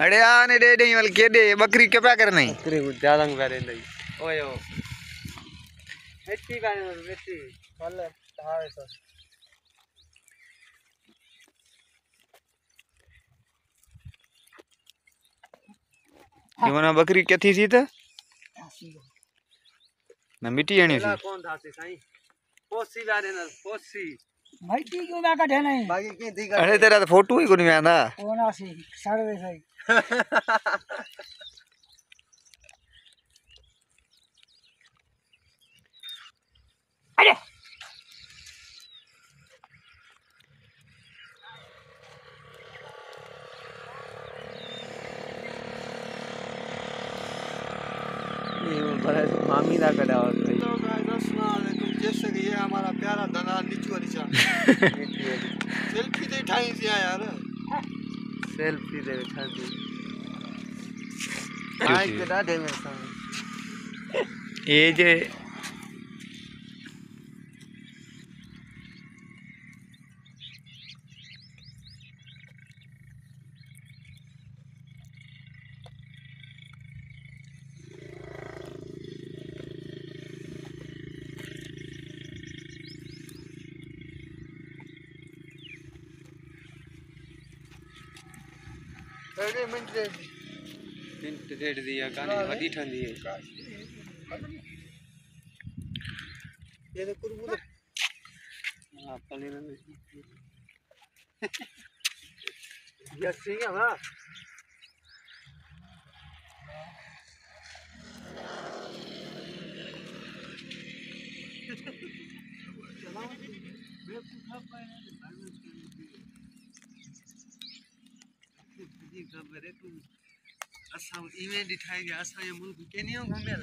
अरे आने दे दे मल के दे बकरी के पैकर नहीं बकरी कुछ ज़्यादा जालंग बारे ले ओए ओ। बेटी का नहीं बेटी कल हारे तो ये योना बकरी क्या थी सी था ना मिट्टी आनी थी। कौन था सी साईं पोसी बारे ना पोसी। भाई की क्यों मैं नहीं? बाकी के दी अरे तेरा तो फोटो ही कोनी आंदा। कोना से साढ़े दे सही अरे! ये बड़ा मामी दा कटा और तो गाइस सुना प्यारा धना नीचू निशा सेल्फी दे ठाई से यार सेल्फी दे ठाई आई के डाडे में सा ये जे अरे मिनट दे मिनट दे दिया गाने वडी ठंडी है। ये तो कुरबुर हाँ पले ना ये सिंह है ना। खबर है तू। असां इवेंट ठाहे असांजे मुल्क केनियो घुमियल